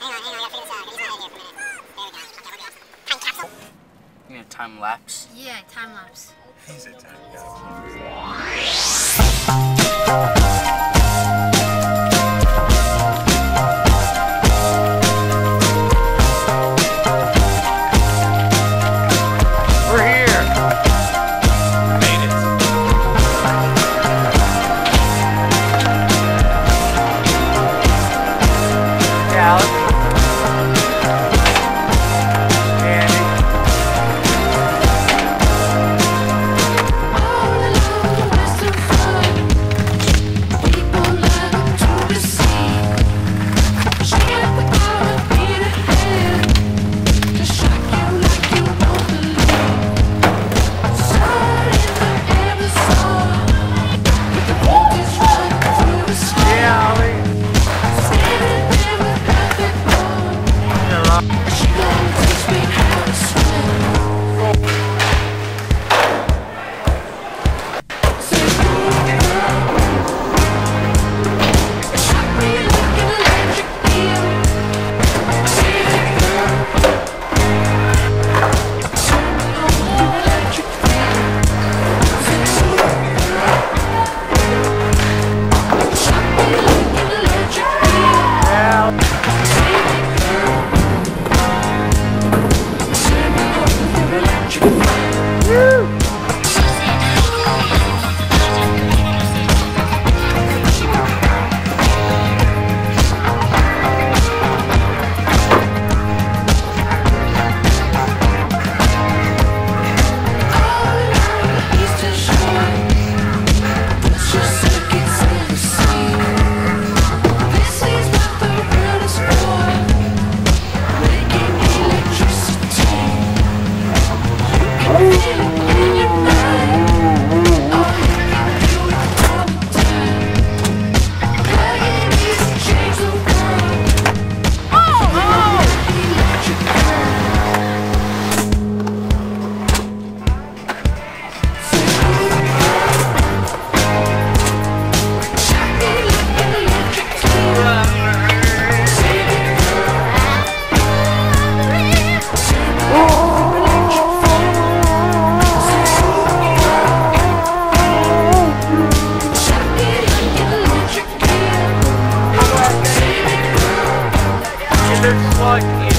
Hang on, hang on, I gotta figure this out. Get this out of here for a minute. There we go. Okay, we're good. Time capsule? You gonna time lapse? Yeah, time lapse. He's a time We're She like